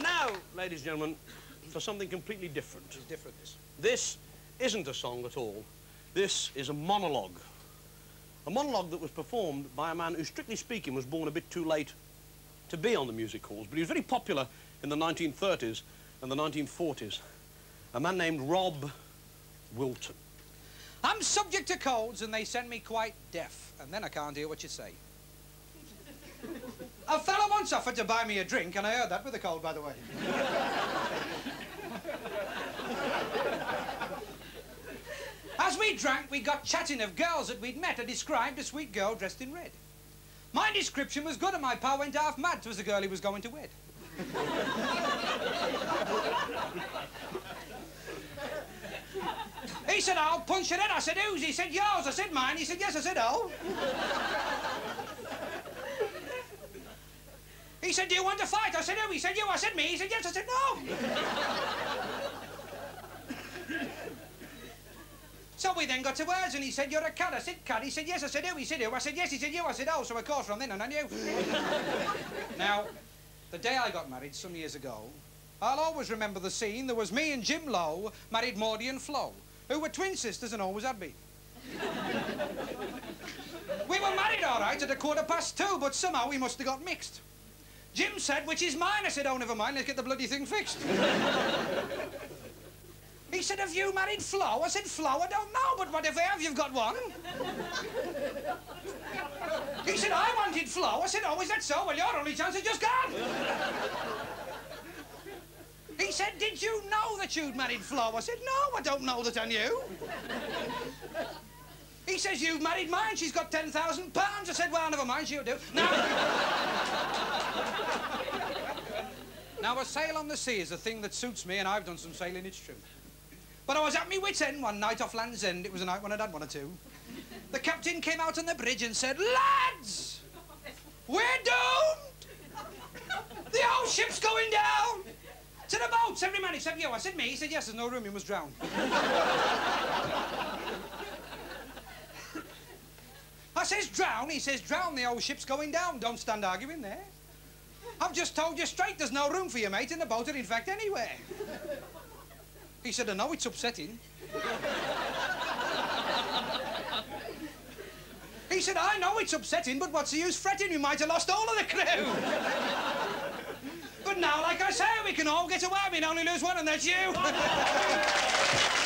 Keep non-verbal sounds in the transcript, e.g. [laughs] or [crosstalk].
now, ladies and gentlemen, for something completely different. It's different, this. This isn't a song at all. This is a monologue. A monologue that was performed by a man who, strictly speaking, was born a bit too late to be on the music halls, but he was very popular in the 1930s and the 1940s. A man named Robb Wilton. I'm subject to colds and they send me quite deaf, and then I can't hear what you say. [laughs] a fellow once offered to buy me a drink, and I heard that with a cold, by the way. As we drank, we got chatting of girls that we'd met. I described a sweet girl dressed in red. My description was good, and my pa went half mad. 'Twas the girl he was going to wed. he said, I'll punch your head. I said, whose? He said, yours. I said, mine. He said, yes. I said, oh. He said, do you want to fight? I said, who? He said, you. I said, me. He said, yes. I said, no. So we then got to words and he said, you're a cat. I said, cat. He said, yes. I said, who? He said, who? I said, yes. He said, you. I said, oh. So of course from then on I knew. now, the day I got married some years ago, I'll always remember the scene. There was me and Jim Lowe married Maudie and Flo, who were twin sisters and always had been. we were married all right at a quarter past two, but somehow we must have got mixed. Jim said, which is mine? I said, oh, never mind, let's get the bloody thing fixed. he said, have you married Flo? I said, Flo, I don't know, but whatever have, you've got one. he said, I wanted Flo. I said, oh, is that so? Well, your only chance is just gone. He said, did you know that you'd married Flo? I said, no, I don't know that I knew. He says, you've married mine. She's got 10,000 pounds. I said, well, never mind, she'll do. Now... now, a sail on the sea is a thing that suits me, and I've done some sailing, it's true. But I was at me wit's end one night off Land's End. It was a night when I'd had one or two. The captain came out on the bridge and said, lads, we're doomed. The whole ship's going down. To the boats, every man except you. I said, me? He said, yes, there's no room, you must drown. [laughs] I says, drown? He says, drown, the old ship's going down. Don't stand arguing there. I've just told you straight, there's no room for you, mate, in the boat in fact anywhere. He said, I know it's upsetting. he said, I know it's upsetting, but what's the use fretting? We might have lost all of the crew. But now, like I say, we can all get away. We only lose one, and that's you. [laughs]